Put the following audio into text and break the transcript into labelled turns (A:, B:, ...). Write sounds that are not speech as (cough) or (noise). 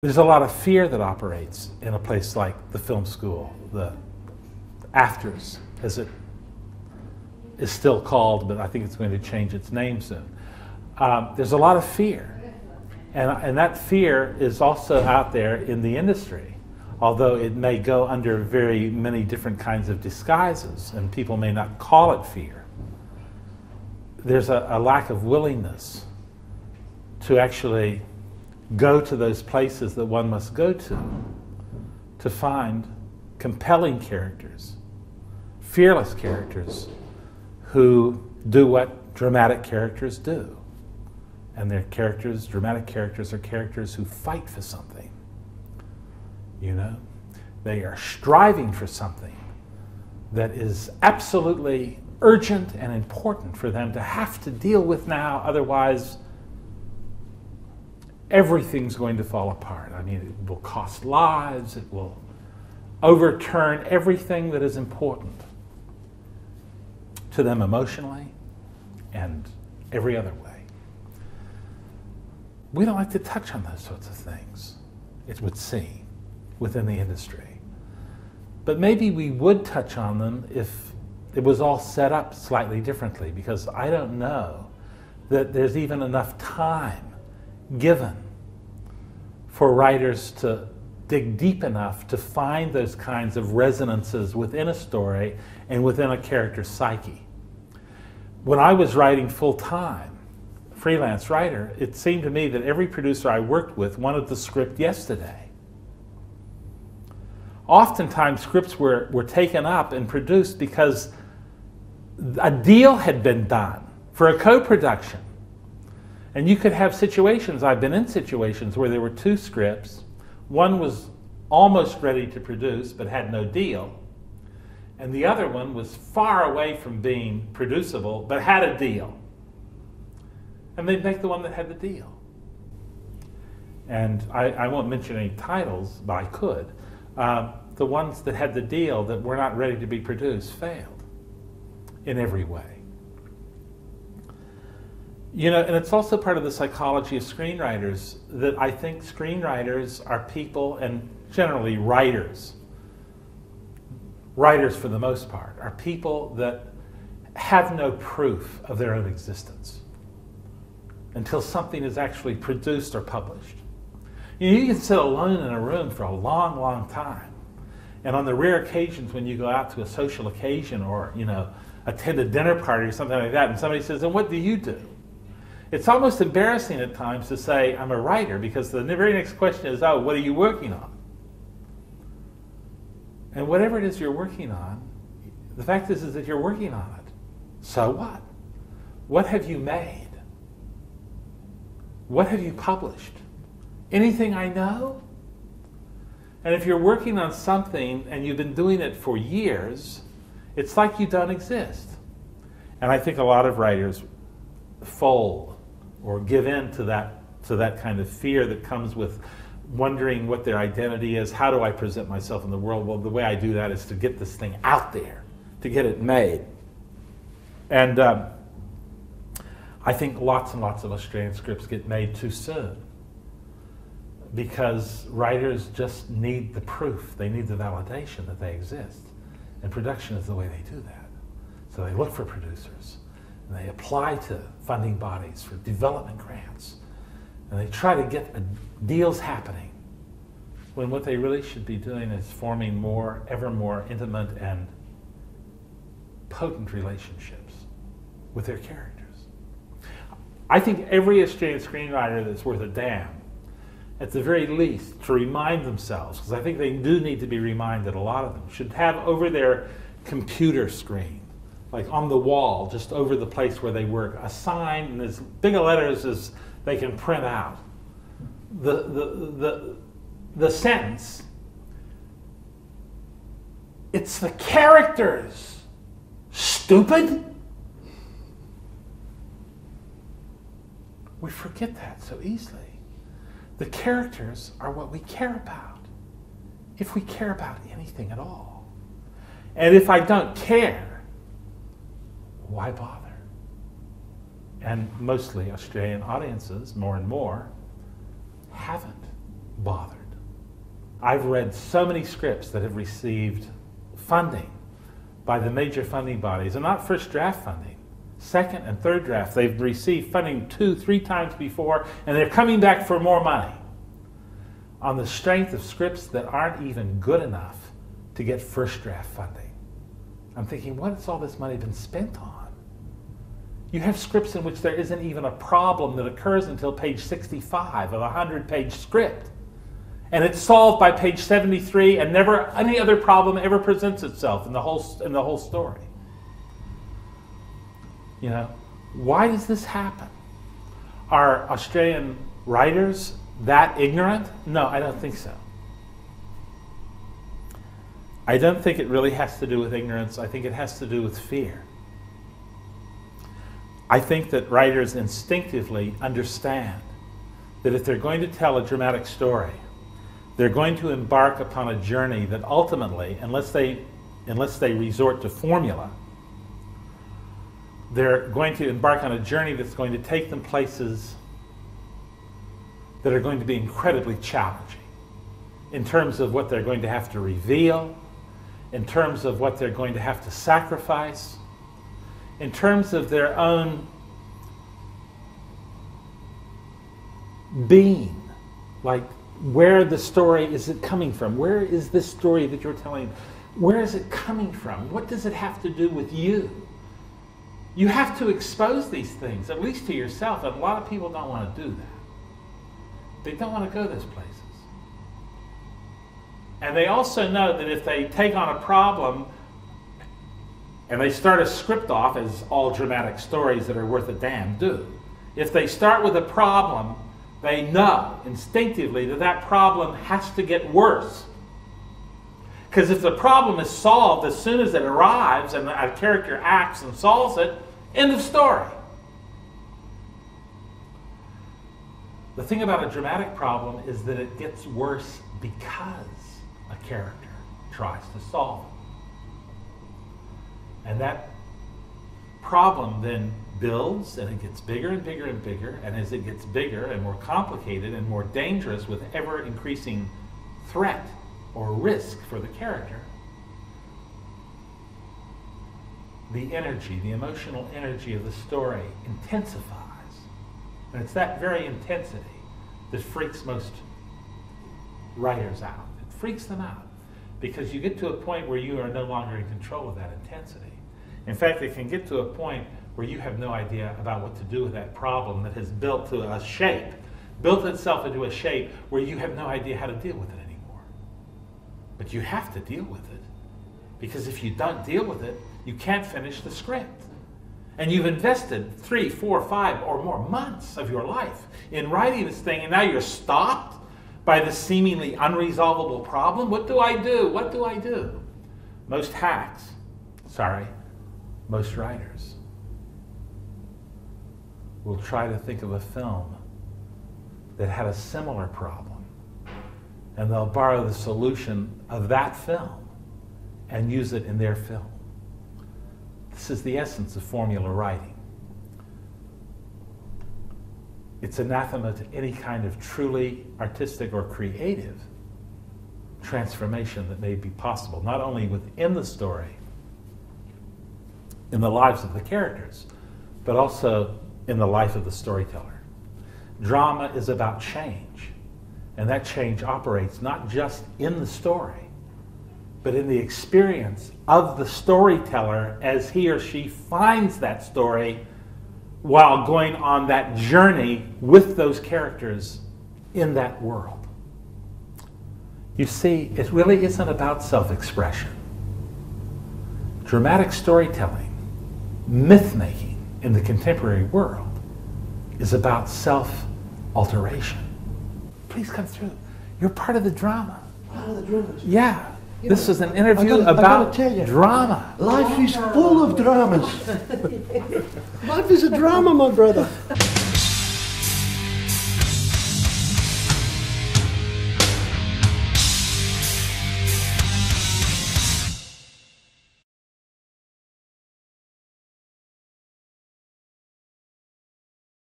A: There's a lot of fear that operates in a place like the film school, the AFTRS, as it is still called, but I think it's going to change its name soon. Um, there's a lot of fear. And, and that fear is also out there in the industry, although it may go under very many different kinds of disguises, and people may not call it fear. There's a, a lack of willingness to actually go to those places that one must go to to find compelling characters, fearless characters who do what dramatic characters do. And their characters, dramatic characters, are characters who fight for something. You know? They are striving for something that is absolutely urgent and important for them to have to deal with now, otherwise, everything's going to fall apart. I mean, it will cost lives, it will overturn everything that is important to them emotionally and every other way. We don't like to touch on those sorts of things, it would seem, within the industry. But maybe we would touch on them if it was all set up slightly differently, because I don't know that there's even enough time given for writers to dig deep enough to find those kinds of resonances within a story and within a character's psyche. When I was writing full time, freelance writer, it seemed to me that every producer I worked with wanted the script yesterday. Oftentimes, scripts were, were taken up and produced because a deal had been done for a co production. And you could have situations, I've been in situations where there were two scripts. One was almost ready to produce but had no deal. And the other one was far away from being producible but had a deal. And they'd make the one that had the deal. And I, I won't mention any titles, but I could. Uh, the ones that had the deal that were not ready to be produced failed in every way. You know, and it's also part of the psychology of screenwriters that I think screenwriters are people, and generally writers, writers for the most part, are people that have no proof of their own existence until something is actually produced or published. You, know, you can sit alone in a room for a long, long time. And on the rare occasions when you go out to a social occasion or, you know, attend a dinner party or something like that, and somebody says, and what do you do? It's almost embarrassing at times to say, I'm a writer, because the very next question is, oh, what are you working on? And whatever it is you're working on, the fact is, is that you're working on it. So what? What have you made? What have you published? Anything I know? And if you're working on something and you've been doing it for years, it's like you don't exist. And I think a lot of writers fold or give in to that, to that kind of fear that comes with wondering what their identity is. How do I present myself in the world? Well, the way I do that is to get this thing out there, to get it made. And um, I think lots and lots of Australian scripts get made too soon because writers just need the proof, they need the validation that they exist. And production is the way they do that. So they look for producers and they apply to funding bodies for development grants. And they try to get deals happening when what they really should be doing is forming more, ever more intimate and potent relationships with their characters. I think every Australian screenwriter that's worth a damn, at the very least, to remind themselves, because I think they do need to be reminded, a lot of them, should have over their computer screen like on the wall, just over the place where they work, a sign in as big a letters as they can print out. The, the, the, the sentence, it's the characters, stupid. We forget that so easily. The characters are what we care about, if we care about anything at all. And if I don't care, why bother? And mostly Australian audiences, more and more, haven't. bothered. I've read so many scripts that have received funding by the major funding bodies, and not first draft funding, second and third draft. They've received funding two, three times before, and they're coming back for more money on the strength of scripts that aren't even good enough to get first draft funding. I'm thinking, what has all this money been spent on? You have scripts in which there isn't even a problem that occurs until page 65 of a 100 page script. And it's solved by page 73, and never any other problem ever presents itself in the whole, in the whole story. You know, why does this happen? Are Australian writers that ignorant? No, I don't think so. I don't think it really has to do with ignorance. I think it has to do with fear. I think that writers instinctively understand that if they're going to tell a dramatic story, they're going to embark upon a journey that ultimately, unless they, unless they resort to formula, they're going to embark on a journey that's going to take them places that are going to be incredibly challenging in terms of what they're going to have to reveal, in terms of what they're going to have to sacrifice, in terms of their own being. Like, where the story is it coming from? Where is this story that you're telling? Where is it coming from? What does it have to do with you? You have to expose these things, at least to yourself, and a lot of people don't want to do that. They don't want to go those places. And they also know that if they take on a problem and they start a script off, as all dramatic stories that are worth a damn do, if they start with a problem, they know instinctively that that problem has to get worse. Because if the problem is solved as soon as it arrives and a character acts and solves it, end of story. The thing about a dramatic problem is that it gets worse because a character tries to solve it. And that problem then builds and it gets bigger and bigger and bigger. And as it gets bigger and more complicated and more dangerous with ever increasing threat or risk for the character, the energy, the emotional energy of the story intensifies. And it's that very intensity that freaks most writers out. Freaks them out because you get to a point where you are no longer in control of that intensity. In fact, it can get to a point where you have no idea about what to do with that problem that has built to a shape, built itself into a shape where you have no idea how to deal with it anymore. But you have to deal with it because if you don't deal with it, you can't finish the script. And you've invested three, four, five, or more months of your life in writing this thing, and now you're stopped by this seemingly unresolvable problem. What do I do? What do I do? Most hacks, sorry, most writers will try to think of a film that had a similar problem. And they'll borrow the solution of that film and use it in their film. This is the essence of formula writing. It's anathema to any kind of truly artistic or creative transformation that may be possible, not only within the story, in the lives of the characters, but also in the life of the storyteller. Drama is about change, and that change operates not just in the story, but in the experience of the storyteller as he or she finds that story while going on that journey with those characters in that world. You see, it really isn't about self expression. Dramatic storytelling myth making in the contemporary world is about self alteration. Please come through. You're part of the drama.
B: Part of the drama.
A: Yeah. You this know, is an interview gotta, about you, drama.
B: Life is full of dramas. (laughs) life is a drama, my brother.